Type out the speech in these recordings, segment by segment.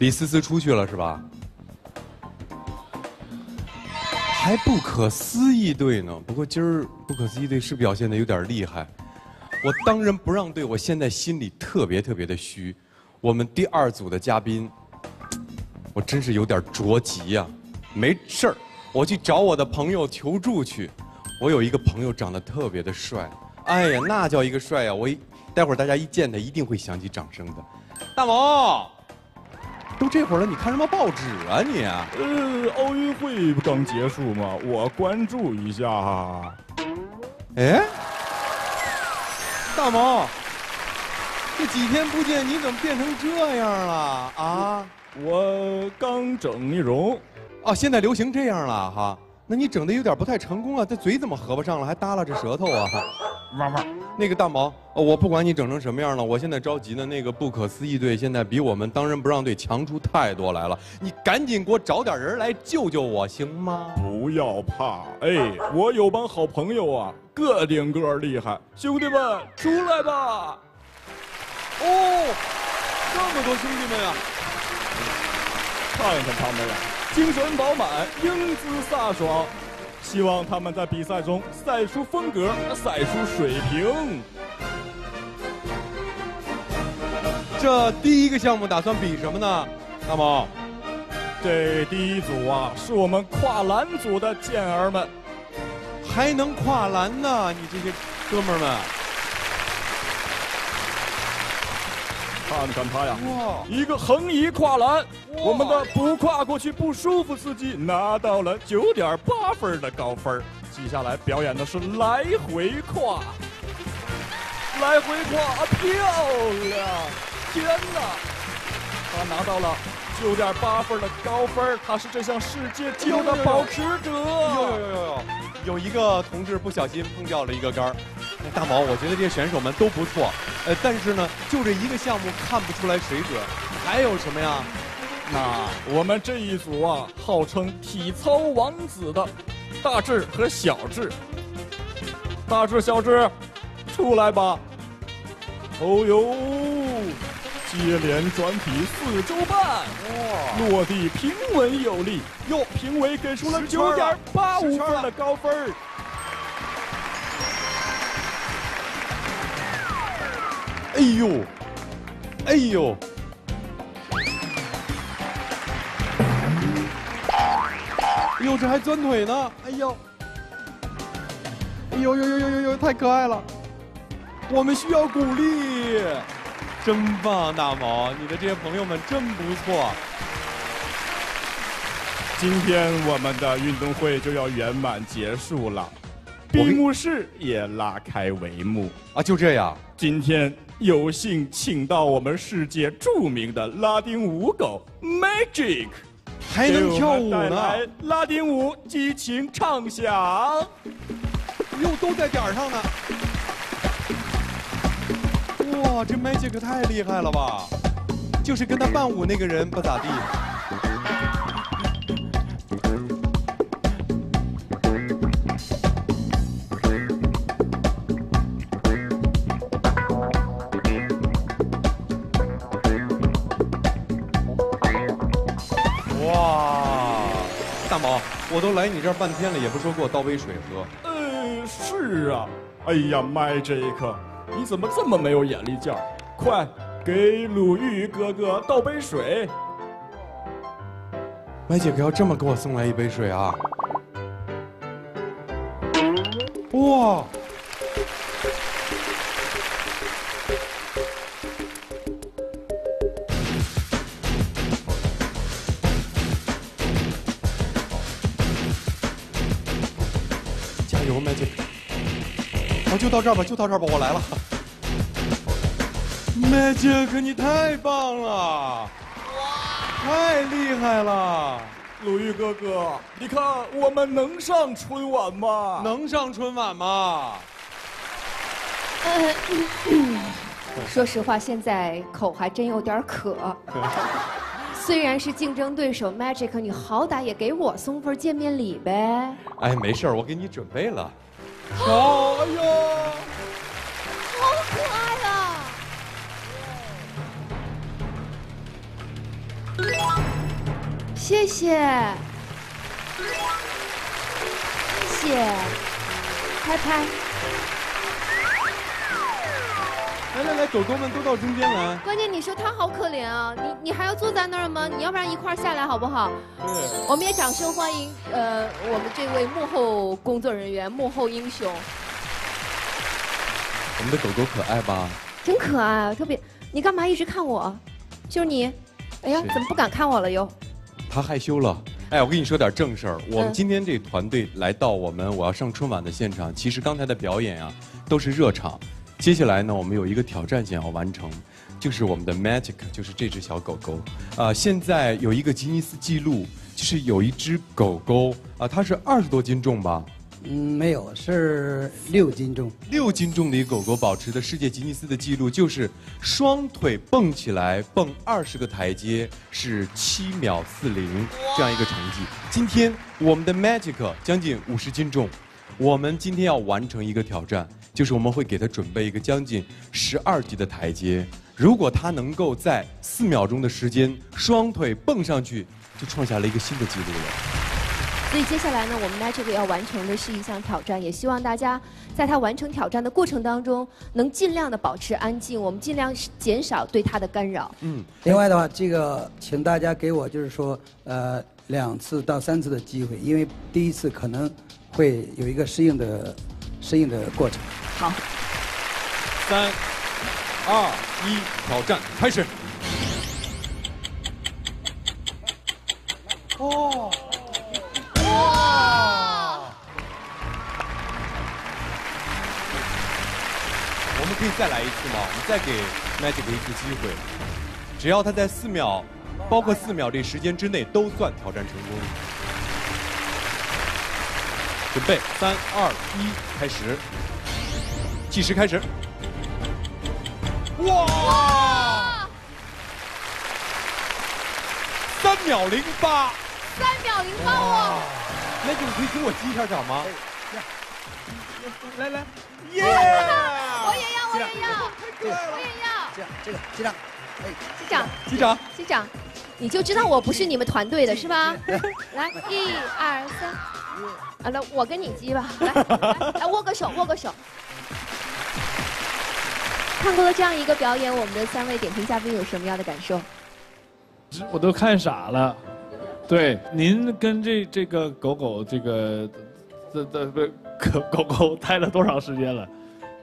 李思思出去了是吧？还不可思议队呢，不过今儿不可思议队是表现的有点厉害。我当仁不让队，我现在心里特别特别的虚。我们第二组的嘉宾，我真是有点着急呀。没事儿，我去找我的朋友求助去。我有一个朋友长得特别的帅，哎呀，那叫一个帅呀！我一待会儿大家一见他，一定会响起掌声的。大毛，都这会儿了，你看什么报纸啊你？呃，奥运会不刚结束吗？我关注一下。哎，大毛，这几天不见，你怎么变成这样了啊？我刚整易容。哦，现在流行这样了哈，那你整的有点不太成功啊，这嘴怎么合不上了，还耷拉着舌头啊？汪汪！那个大毛，哦我不管你整成什么样了，我现在着急呢。那个不可思议队现在比我们当仁不让队强出太多来了，你赶紧给我找点人来救救我，行吗？不要怕，哎，我有帮好朋友啊，个顶个厉害，兄弟们出来吧！哦，这么多兄弟们呀，看看他们呀。精神饱满，英姿飒爽，希望他们在比赛中赛出风格，赛出水平。这第一个项目打算比什么呢？大毛，这第一组啊，是我们跨栏组的健儿们，还能跨栏呢？你这些哥们儿们。看看他呀，一个横移跨栏，我们的不跨过去不舒服司机拿到了九点八分的高分。接下来表演的是来回跨，来回跨，漂亮！天哪，他拿到了九点八分的高分，他是这项世界纪录的保持者。有有有有，有一个同志不小心碰掉了一个杆儿。大毛，我觉得这些选手们都不错，呃，但是呢，就这一个项目看不出来水准，还有什么呀？那我们这一组啊，号称体操王子的大志和小志，大志、小志，出来吧！哦呦，接连转体四周半，哇，落地平稳有力，哟，评委给出了九点八五分的高分。哎呦，哎呦，哎呦，这还钻腿呢！哎呦，哎呦呦呦呦呦呦，太可爱了！我们需要鼓励，真棒，大毛，你的这些朋友们真不错。今天我们的运动会就要圆满结束了，闭幕式也拉开帷幕啊！就这样，今天。有幸请到我们世界著名的拉丁舞狗 Magic，还能跳舞呢！拉丁舞激情唱响，又都在点儿上呢。哇，这 Magic 太厉害了吧！就是跟他伴舞那个人不咋地。哇，大毛我都来你这儿半天了，也不说给我倒杯水喝。呃，是啊。哎呀，Magic，你怎么这么没有眼力劲儿？快给鲁豫哥哥倒杯水。Magic 要这么给我送来一杯水啊？哇！加油，麦姐就到这儿吧，就到这儿吧，我来了。Magic，你太棒了！哇，太厉害了！鲁豫哥哥，你看我们能上春晚吗？能上春晚吗？说实话，现在口还真有点渴。虽然是竞争对手 Magic，你好歹也给我送份见面礼呗。哎，没事我给你准备了。好，哎呦，好可爱啊！谢谢，谢谢，拍拍。来来来，狗狗们都到中间来。关键你说它好可怜啊，你你还要坐在那儿吗？你要不然一块儿下来好不好？对。我们也掌声欢迎，呃，我们这位幕后工作人员、幕后英雄。我们的狗狗可爱吧？真可爱，特别。你干嘛一直看我？就是你。哎呀，怎么不敢看我了又？他害羞了。哎，我跟你说点正事儿。我们今天这团队来到我们我要上春晚的现场，其实刚才的表演啊都是热场。接下来呢，我们有一个挑战想要完成，就是我们的 Magic，就是这只小狗狗。啊，现在有一个吉尼斯纪录，就是有一只狗狗啊，它是二十多斤重吧？嗯，没有，是六斤重。六斤重的一个狗狗保持的世界吉尼斯的记录，就是双腿蹦起来蹦二十个台阶，是七秒四零这样一个成绩。今天我们的 Magic 将近五十斤重，我们今天要完成一个挑战。就是我们会给他准备一个将近十二级的台阶，如果他能够在四秒钟的时间双腿蹦上去，就创下了一个新的记录了。所以接下来呢，我们 Magic 要完成的是一项挑战，也希望大家在他完成挑战的过程当中，能尽量的保持安静，我们尽量减少对他的干扰。嗯。另外的话，这个请大家给我就是说，呃，两次到三次的机会，因为第一次可能会有一个适应的。适应的过程。好，三、二、一，挑战开始。哦，哇！我们可以再来一次吗？我们再给 Magic 一次机会，只要他在四秒，包括四秒这时间之内，都算挑战成功。准备，三二一，开始，计时开始。哇！三秒零八。三秒零八哦。那你可以给我击一下掌吗？来来，耶！我也要，我也要，我也要。这样，这个击掌，哎，击掌，击掌，击掌。你就知道我不是你们团队的是吧？来，一二三。啊，那我跟你击吧，来，来握个手，握个手。看过了这样一个表演，我们的三位点评嘉宾有什么样的感受？我都看傻了。对，您跟这这个狗狗，这个这这不狗狗狗 待了多长时间了？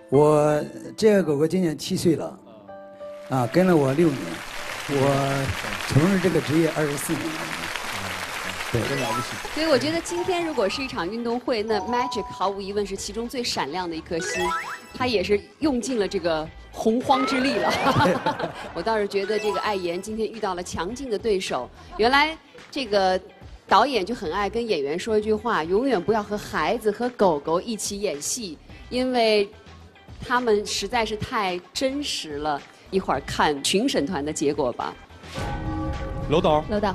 我这个狗狗今年七岁了，啊，跟了我六年，我从事这个职业二十四年了。对，真了不起。所以我觉得今天如果是一场运动会，那 Magic 毫无疑问是其中最闪亮的一颗星，他也是用尽了这个洪荒之力了。我倒是觉得这个艾妍今天遇到了强劲的对手。原来这个导演就很爱跟演员说一句话：永远不要和孩子和狗狗一起演戏，因为他们实在是太真实了。一会儿看群审团的结果吧。楼导，楼导，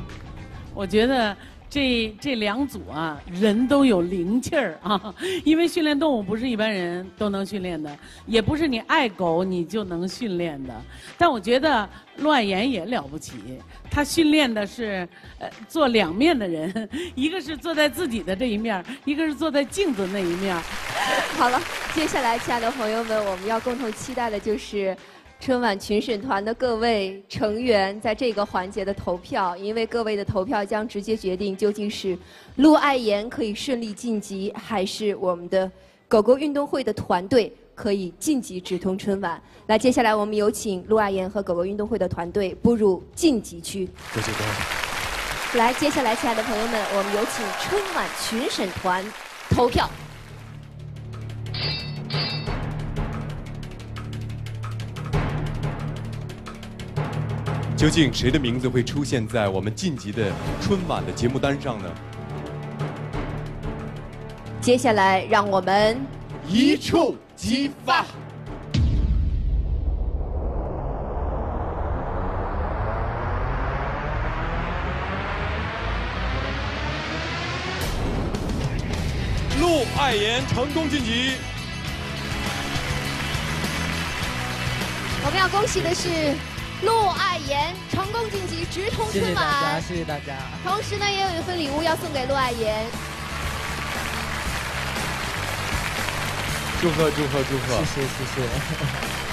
我觉得。这这两组啊，人都有灵气儿啊，因为训练动物不是一般人都能训练的，也不是你爱狗你就能训练的。但我觉得陆爱妍也了不起，他训练的是呃做两面的人，一个是坐在自己的这一面，一个是坐在镜子那一面。好了，接下来亲爱的朋友们，我们要共同期待的就是。春晚群审团的各位成员在这个环节的投票，因为各位的投票将直接决定究竟是陆爱妍可以顺利晋级，还是我们的狗狗运动会的团队可以晋级直通春晚。来接下来我们有请陆爱妍和狗狗运动会的团队步入晋级区。谢谢各位。来，接下来亲爱的朋友们，我们有请春晚群审团投票。究竟谁的名字会出现在我们晋级的春晚的节目单上呢？接下来，让我们一触即发。陆爱妍成功晋级。我们要恭喜的是。陆爱妍成功晋级直通谢谢春大家，晚。谢谢大家。同时呢，也有一份礼物要送给陆爱妍。祝贺祝贺祝贺！谢谢谢谢。